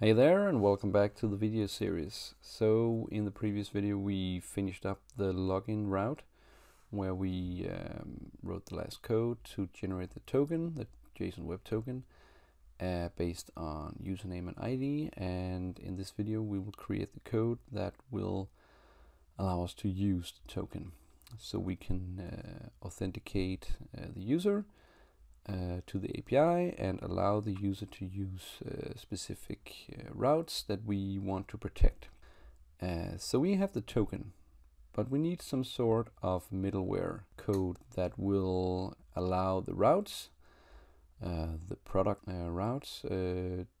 Hey there and welcome back to the video series. So in the previous video we finished up the login route where we um, wrote the last code to generate the token, the JSON Web Token, uh, based on username and ID and in this video we will create the code that will allow us to use the token. So we can uh, authenticate uh, the user uh, to the API and allow the user to use uh, specific uh, routes that we want to protect. Uh, so we have the token, but we need some sort of middleware code that will allow the routes, uh, the product uh, routes,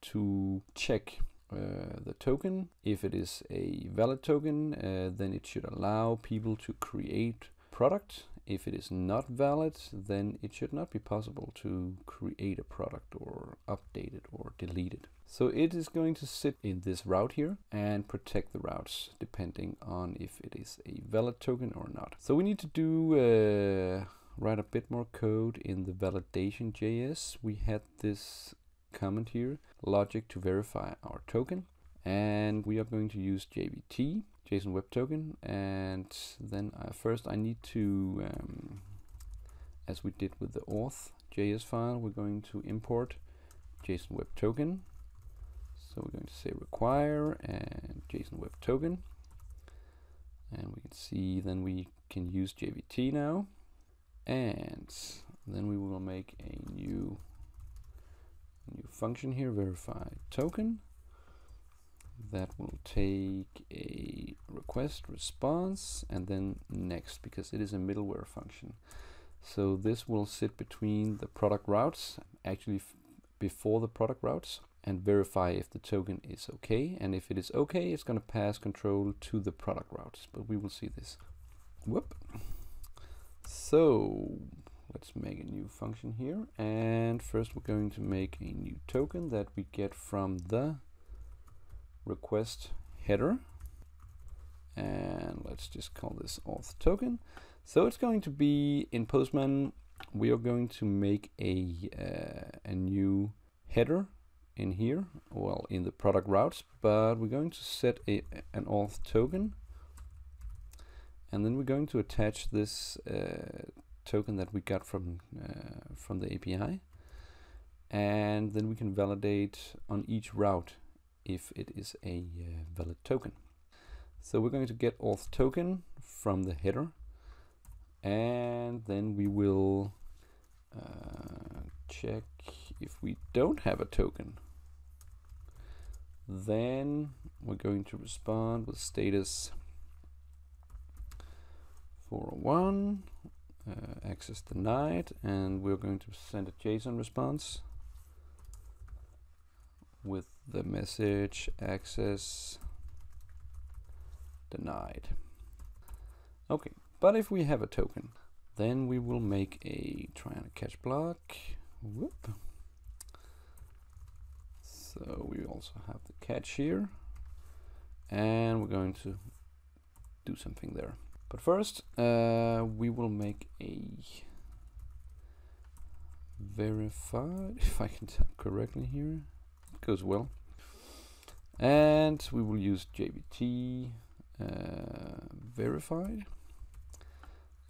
to check the token. If it is a valid token, then it should allow people to create product if it is not valid, then it should not be possible to create a product or update it or delete it. So it is going to sit in this route here and protect the routes depending on if it is a valid token or not. So we need to do uh, write a bit more code in the validation JS. We had this comment here, logic to verify our token. And we are going to use JWT JSON Web Token and then uh, first I need to um, as we did with the auth JS file we're going to import JSON Web Token. So we're going to say require and JSON Web Token. And we can see then we can use JWT now. And then we will make a new new function here verify token. That will take a request response and then next because it is a middleware function. So this will sit between the product routes, actually before the product routes, and verify if the token is okay. And if it is okay, it's going to pass control to the product routes. But we will see this. Whoop. So let's make a new function here. And first we're going to make a new token that we get from the request header and let's just call this auth token. So it's going to be in postman we are going to make a uh, a new header in here well in the product routes but we're going to set a an auth token. And then we're going to attach this uh, token that we got from uh, from the API and then we can validate on each route if it is a uh, valid token. So we're going to get auth token from the header and then we will uh, check if we don't have a token. Then we're going to respond with status 401 uh, access denied and we're going to send a JSON response with the message access denied. Okay, but if we have a token, then we will make a try and catch block. Whoop. So we also have the catch here. And we're going to do something there. But first, uh, we will make a verify, if I can type correctly here It goes well. And we will use JWT uh, verified.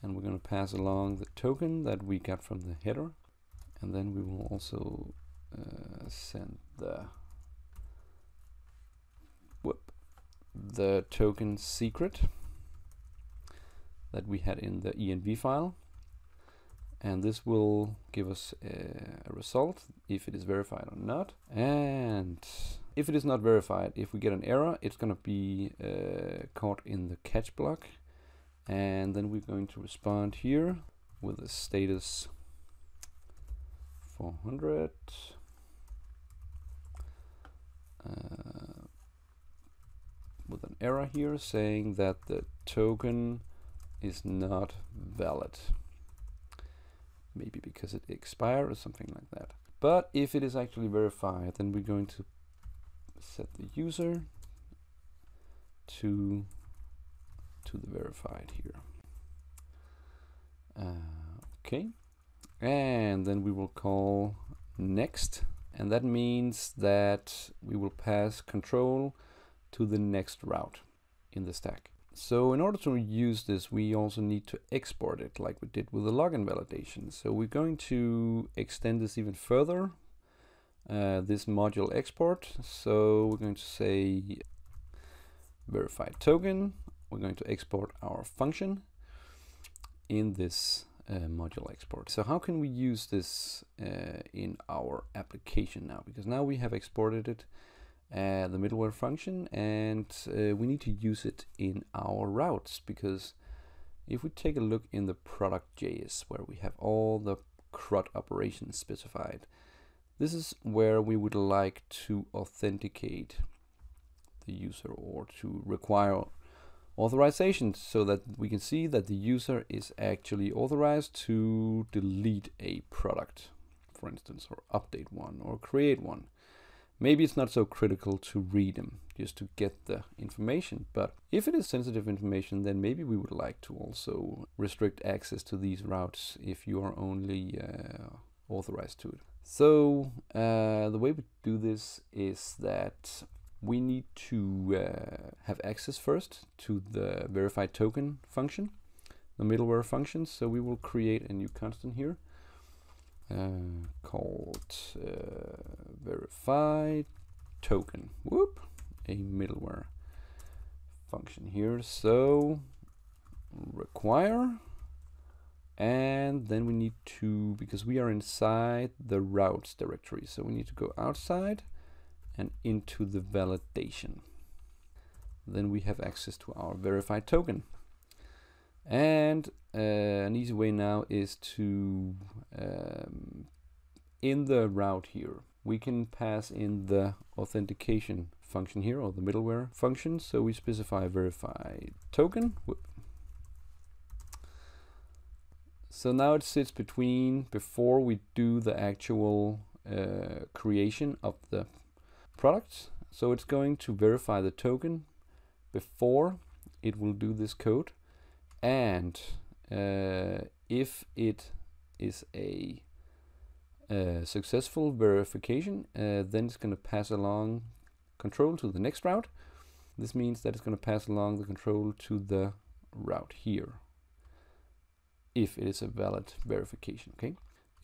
And we're going to pass along the token that we got from the header. And then we will also uh, send the whoop, the token secret that we had in the env file and this will give us a, a, result if it is verified or not and if it is not verified if we get an error it's going to be uh, caught in the catch block. And then we're going to respond here with a status 400 uh, with an error here saying that the token is not valid. Maybe because it expired or something like that. But if it is actually verified, then we're going to set the user to to the verified here. Uh, okay, and then we will call next and that means that we will pass control to the next route in the stack. So in order to use this, we also need to export it like we did with the login validation. So we're going to extend this even further, uh, this module export. So we're going to say verified token. We're going to export our function in this uh, module export. So how can we use this uh, in our application now? Because now we have exported it uh, the middleware function and uh, we need to use it in our routes because if we take a look in the product.js where we have all the CRUD operations specified, this is where we would like to authenticate the user or to require authorization so that we can see that the user is actually authorized to delete a product, for instance, or update one or create one. Maybe it's not so critical to read them just to get the information, but if it is sensitive information, then maybe we would like to also restrict access to these routes if you are only uh, authorized to it. So uh, the way we do this is that we need to uh, have access first to the verified token function, the middleware function. So we will create a new constant here uh, called uh, verified token. Whoop, a middleware function here. So require and then we need to because we are inside the routes directory so we need to go outside and into the validation. Then we have access to our verified token. And uh, an easy way now is to um, in the route here we can pass in the authentication function here or the middleware function. So we specify verified token Whoop. So now it sits between before we do the actual uh, creation of the product. So it's going to verify the token before it will do this code. And uh, if it is a uh, successful verification, uh, then it's going to pass along control to the next route. This means that it's going to pass along the control to the route here if it is a valid verification okay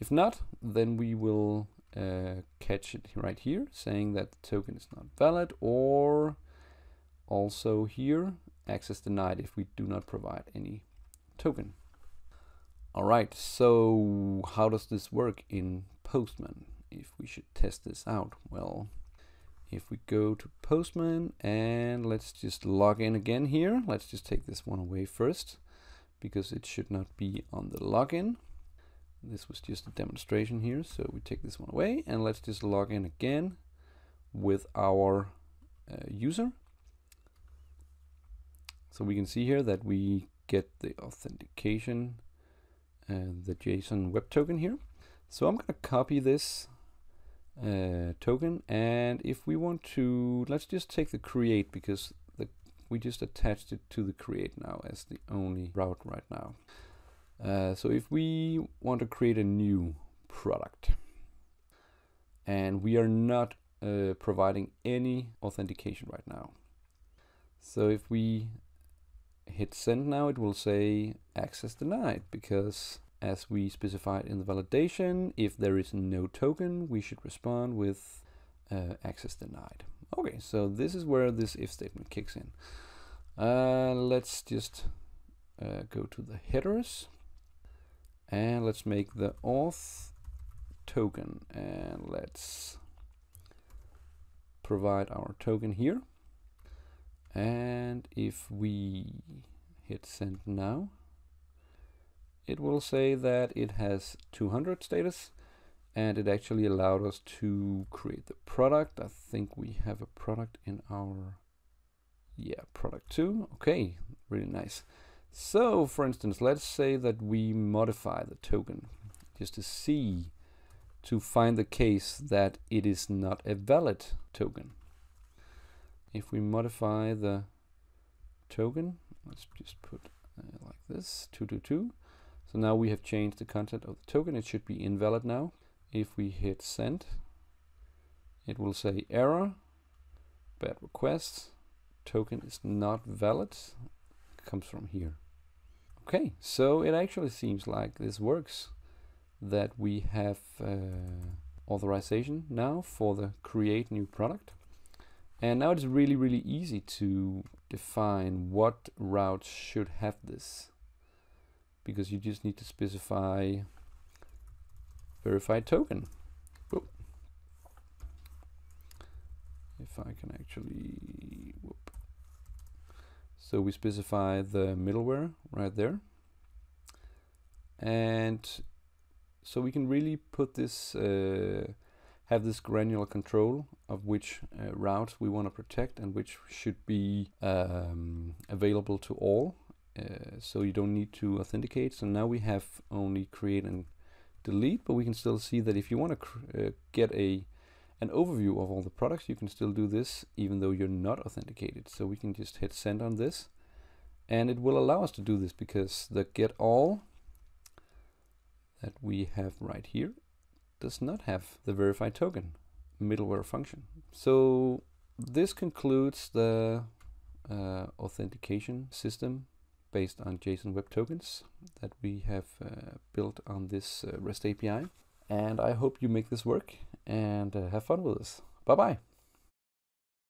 if not then we will uh, catch it right here saying that the token is not valid or also here access denied if we do not provide any token. Alright, so how does this work in Postman if we should test this out? Well, if we go to Postman and let's just log in again here, let's just take this one away first because it should not be on the login. This was just a demonstration here, so we take this one away and let's just log in again with our uh, user. So we can see here that we get the authentication and the JSON web token here. So I'm going to copy this uh, token and if we want to, let's just take the create because we just attached it to the create now as the only route right now. Uh, so if we want to create a new product and we are not uh, providing any authentication right now. So if we hit send now, it will say access denied because as we specified in the validation, if there is no token, we should respond with uh, access denied. Okay, so this is where this if statement kicks in. Uh, let's just uh, go to the headers and let's make the auth token and let's provide our token here and if we hit send now it will say that it has 200 status and it actually allowed us to create the product I think we have a product in our yeah product 2 okay really nice so for instance, let's say that we modify the token just to see, to find the case that it is not a valid token. If we modify the token, let's just put uh, like this, 222. So now we have changed the content of the token. It should be invalid now. If we hit send, it will say error, bad request, token is not valid, comes from here. Okay, so it actually seems like this works, that we have uh, authorization now for the create new product. And now it's really, really easy to define what routes should have this. Because you just need to specify verified token. Whoop. If I can actually, whoop. So we specify the middleware right there. And so we can really put this, uh, have this granular control of which uh, routes we want to protect and which should be um, available to all. Uh, so you don't need to authenticate. So now we have only create and delete, but we can still see that if you want to uh, get a an overview of all the products, you can still do this even though you're not authenticated. So we can just hit send on this and it will allow us to do this because the get all that we have right here does not have the verified token middleware function. So this concludes the uh, authentication system based on JSON Web Tokens that we have uh, built on this uh, REST API. And I hope you make this work and uh, have fun with this. Bye bye.